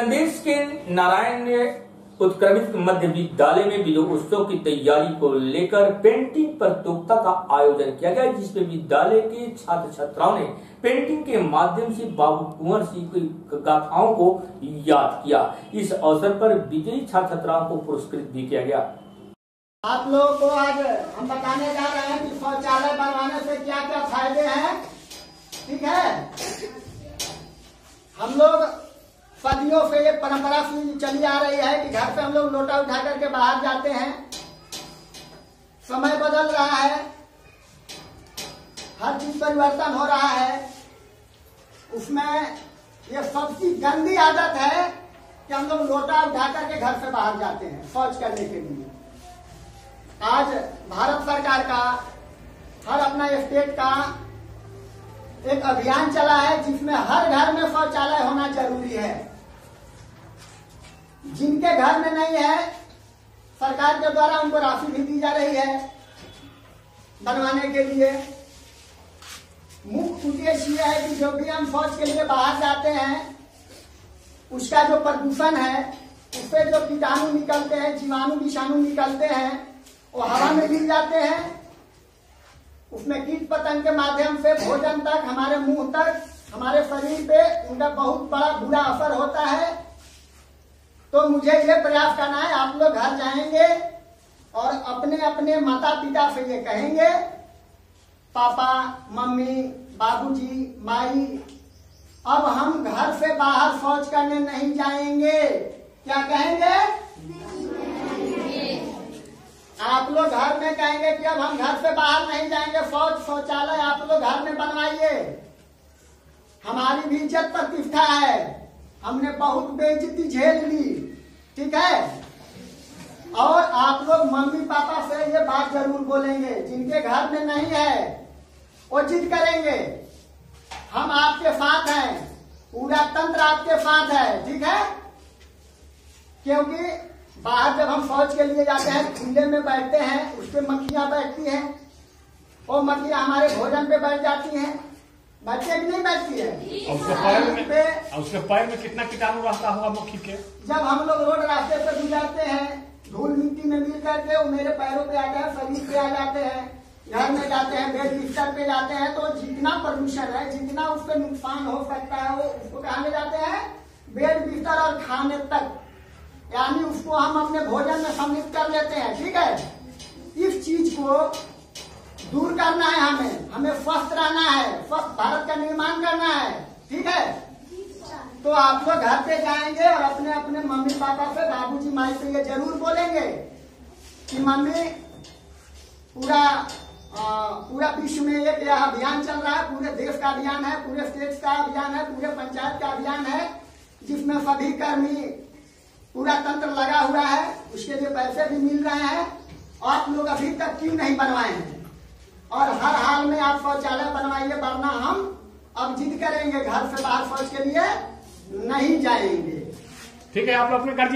संदेश के नारायण ने उत्क्रमित मध्य विद्यालय में विजय उत्सव की तैयारी को लेकर पेंटिंग प्रतियोगिता का आयोजन किया गया, जिसमें विद्यालय के छात्र छात्राओं ने पेंटिंग के माध्यम से बाबू कुंवर सिंह की गाथाओं को याद किया। इस अवसर पर विजयी छात्र छात्राओं को पुरस्कृत भी किया गया। आप लोगों को आज हम बताने जा रहे हैं कि शौचालय बनवाने से क्या क्या फ़ायदे हैं। ठीक है? हम लोग सदियों से ये परंपरा चली आ रही है कि घर से हम लोग लोटा उठा करके बाहर जाते हैं। समय बदल रहा है। हर चीज़ परिवर्तन हो रहा है। उसमें ये सबसे गंदी आदत है कि हम लोग लोटा उठा करके घर से बाहर जाते हैं, शौच करने के लिए। आज भारत सरकार का, हर अपना स्टेट का एक अभियान चला है जिसमें हर घर में शौचालय होना ज़रूरी है। जिनके घर में नहीं है, सरकार के द्वारा उनको राशि भी दी जा रही है बनवाने के लिए। मुख्य उद्देश्य यह है कि जो भी हम शौच के लिए बाहर जाते हैं, उसका जो प्रदूषण है, उससे जो कीटाणु निकलते हैं, जीवाणु, विषाणु निकलते हैं, वो हवा में मिल जाते हैं उसमें कीट पतंग के माध्यम से भोजन तक, हमारे मुँह तक, हमारे शरीर पे उनका बहुत बड़ा बुरा असर होता है। तो मुझे ये प्रयास करना है, आप लोग घर जाएँगे और अपने अपने माता पिता से ये कहेंगे, पापा, मम्मी, बाबूजी, माई, अब हम घर से बाहर शौच करने नहीं जाएँगे। क्या कहेंगे? आप लोग घर में कहेंगे कि अब हम घर से बाहर नहीं जाएँगे। शौच, शौचालय आप लोग घर में बनवाइए। हमारी भी इज़्ज़त प्रतिष्ठा है। हमने बहुत बेइज्जती झेल ली। ठीक है? और आप लोग मम्मी पापा से ये बात ज़रूर बोलेंगे, जिनके घर में नहीं है, वो जिद करेंगे। हम आपके साथ हैं। पूरा तंत्र आपके साथ है। ठीक है? क्योंकि बाहर जब हम शौच के लिए जाते हैं खुले में बैठते हैं उस पर मक्खियाँ बैठती हैं वो मक्खियाँ हमारे भोजन पे बैठ जाती हैं। बच्चे की नहीं बैठती है। उसके पैर में पे उसके पैर में कितना कीटाणु रहता होगा मक्खी के? जब हम लोग रोड रास्ते से गुजरते हैं धूल मिट्टी में मिल करके वो मेरे पैरों पे आते हैं शरीर पे आ जाते हैं घर में जाते हैं बेड बिस्तर पे जाते हैं तो जितना प्रदूषण है जितना उससे नुकसान हो सकता है वो उसको कहा जाते हैं? बेड बिस्तर और खाने तक। यानी उसको हम अपने भोजन में सम्मिलित कर लेते हैं ठीक है? इस चीज़ को दूर करना है हमें। हमें स्वस्थ रहना है स्वस्थ भारत का निर्माण करना है ठीक है? तो आप लोग घर पे जाएँगे और अपने अपने मम्मी पापा से बाबूजी माई से ये ज़रूर बोलेंगे कि मम्मी पूरा आ, पूरा विश्व में एक यह अभियान चल रहा है पूरे देश का अभियान है पूरे स्टेट का अभियान है पूरे पंचायत का अभियान है जिसमें सभी कर्मी पूरा तंत्र लगा हुआ है, उसके लिए पैसे भी मिल रहे हैं, आप लोग अभी तक क्यों नहीं बनवाए हैं? और हर हाल में आप शौचालय बनवाइए, वरना हम अब जिद करेंगे घर से बाहर शौच के लिए नहीं जाएँगे। ठीक है, आप लोग अपने कर